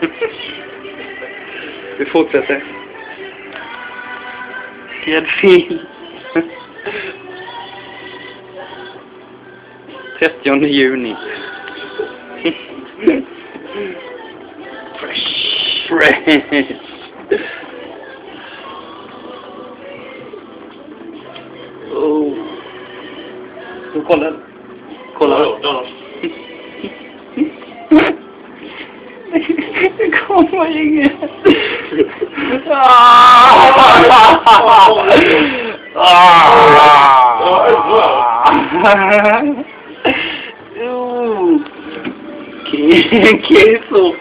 Vi fortsätter. Gräddfil. 30 juni. Fresh. Fresh. Oh. Så kolla. Kolla. Como é que Que isso?